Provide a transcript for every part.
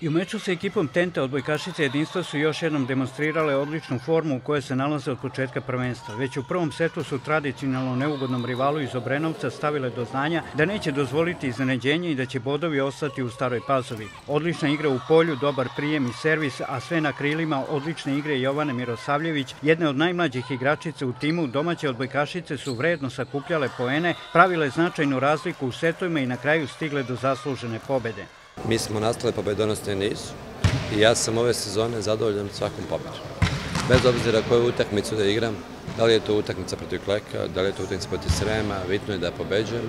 I u meču sa ekipom Tente odbojkašice jedinstva su još jednom demonstrirale odličnu formu u kojoj se nalaze od početka prvenstva. Već u prvom setu su tradicionalno neugodnom rivalu iz Obrenovca stavile do znanja da neće dozvoliti iznenađenje i da će bodovi ostati u staroj pazovi. Odlična igra u polju, dobar prijem i servis, a sve na krilima odlične igre Jovane Mirosavljević, jedne od najmlađih igračica u timu, domaće odbojkašice su vredno sakupljale poene, pravile značajnu razliku u setovima i na kraju stigle do zaslužene pobede. Mi smo nastale pobedonosne niz i ja sam ove sezone zadovoljan svakom pobedom. Bez obzira koju utakmicu da igram, da li je to utakmica protiv Kleka, da li je to utakmica protiv Srema, bitno je da pobeđujem,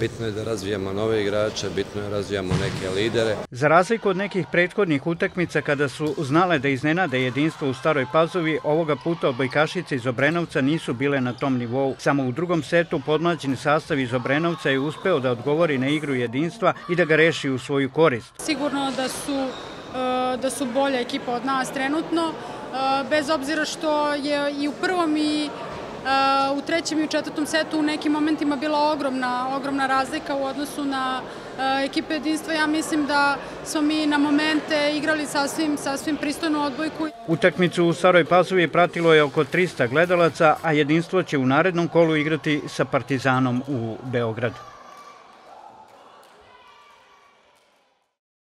bitno je da razvijamo nove igrače, bitno je da razvijamo neke lidere. Za razliku od nekih prethodnih utakmica kada su znale da iznenade jedinstvo u Staroj Pazovi, ovoga puta odbojkašice iz Obrenovca nisu bile na tom nivou. Samo u drugom setu podmlađeni sastav iz Obrenovca je uspeo da odgovori na igru jedinstva i da ga reši u svoju korist. Sigurno da su, e, da su bolja ekipa od nas trenutno, bez obzira što je i u prvom i u trećem i u četvrtom setu u nekim momentima bila ogromna, ogromna razlika u odnosu na ekipe jedinstva. Ja mislim da smo mi na momente igrali sasvim, sasvim pristojnu odbojku. Utakmicu u Staroj Pasovi pratilo je oko 300 gledalaca, a jedinstvo će u narednom kolu igrati sa Partizanom u Beogradu.